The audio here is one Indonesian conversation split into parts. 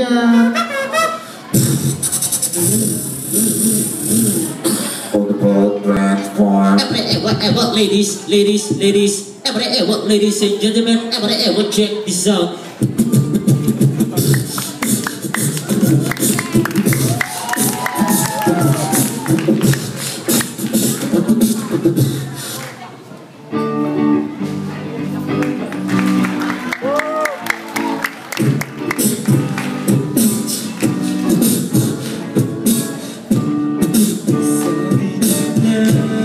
down. The bold brand form. Every ever, ladies, ladies, ladies. Every ever, ladies and gentlemen. Every ever, check this out. again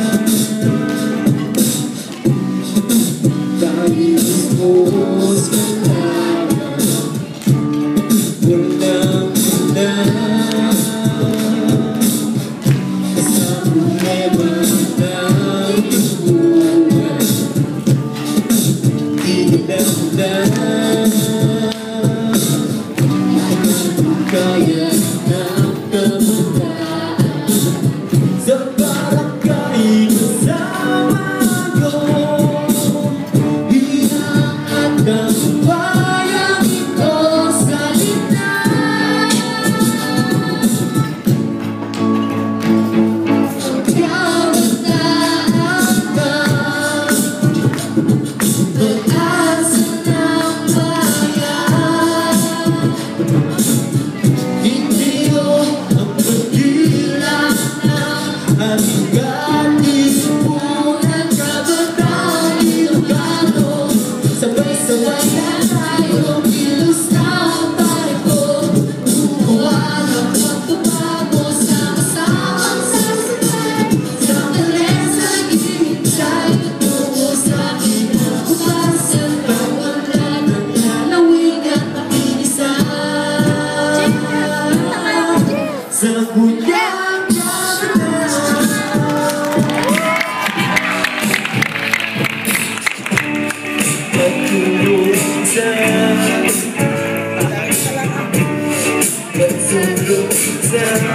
Yeah.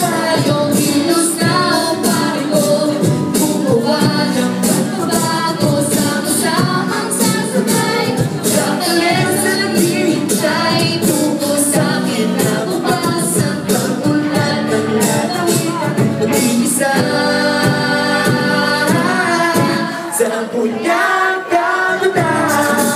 salah Sepunya kamu tahu